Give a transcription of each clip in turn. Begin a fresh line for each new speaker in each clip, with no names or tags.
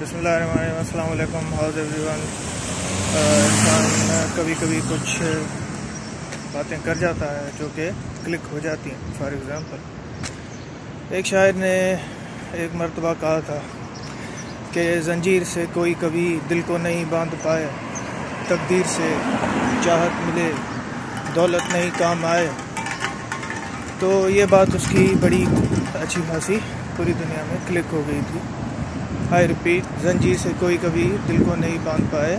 बसमीम house everyone इंसान कभी कभी कुछ बातें कर जाता है जो कि क्लिक हो जाती हैं। फॉर एग्ज़ाम्पल एक शायर ने एक मरतबा कहा था कि जंजीर से कोई कभी दिल को नहीं बाँध पाए, तकदीर से चाहत मिले, दौलत नहीं काम आए। तो ये बात उसकी बड़ी अच्छी खासी पूरी दुनिया में क्लिक हो गई थी। आई रिपीट जंजीर से कोई कभी दिल को नहीं बाँध पाए।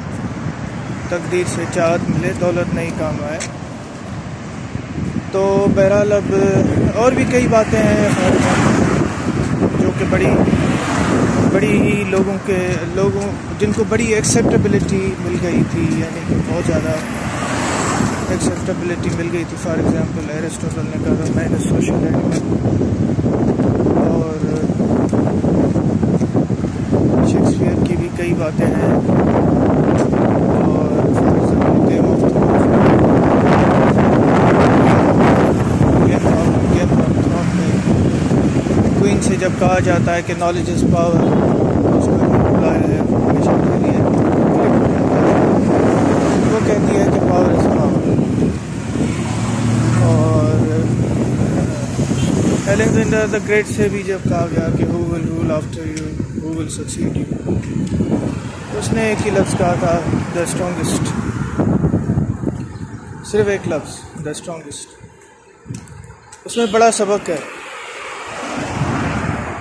तकदीर से चाहत मिले, दौलत नहीं काम आए। तो बहरहाल अब और भी कई बातें हैं जो कि बड़ी बड़ी ही लोगों के, लोगों, जिनको बड़ी एक्सेप्टेबिलिटी मिल गई थी, यानी कि बहुत ज़्यादा एक्सेप्टेबिलिटी मिल गई थी। फॉर एग्ज़ाम्पल एरिस्टोटल ने कहा था मैंने सोशल एनिमल की भी हैं क्वीन से जब कहा जाता है कि नॉलेज इज़ पावर हमेशा के लिए। वो कहती है कि पावर इज़ पावर और एलेक्जेंडर द ग्रेट से भी जब कहा गया कि who will rule after you will succeed you उसने एक ही लफ्ज़ कहा था द स्ट्रॉन्गेस्ट सिर्फ़ एक लफ्ज़ द स्ट्रॉन्गेस्ट उसमें बड़ा सबक है।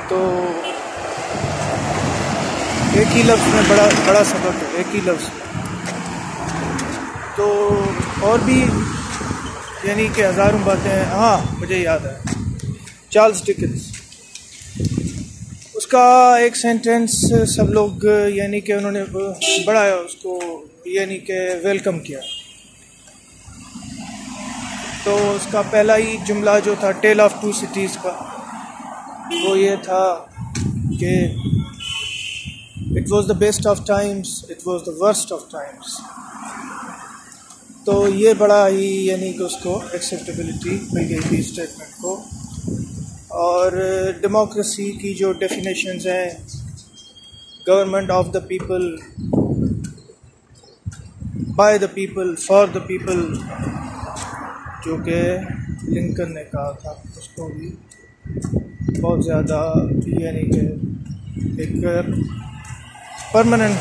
तो एक ही लफ्ज़ में बड़ा बड़ा सबक है, एक ही लफ्ज़। तो और भी, यानी कि हज़ारों बातें हैं। हाँ मुझे याद है। चार्ल्स डिकन्स उसका एक सेंटेंस सब लोग, यानी कि उन्होंने बड़ा उसको, यानी कि वेलकम किया। तो उसका पहला ही जुमला जो था टेल ऑफ़ टू सिटीज़ का, वो ये था कि it was the best of times it was the worst of times तो ये बड़ा ही, यानी कि उसको एक्सेप्टेबिलिटी मिल गई थी स्टेटमेंट को। और डेमोक्रेसी की जो डेफिनेशंस हैं government of the people by the people for the people जो कि लिंकन ने कहा था, उसको भी बहुत ज़्यादा यानी कि एक परमानेंट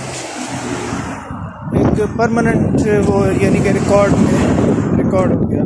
एक परमानेंट वो यानी कि रिकॉर्ड में रिकॉर्ड हो गया।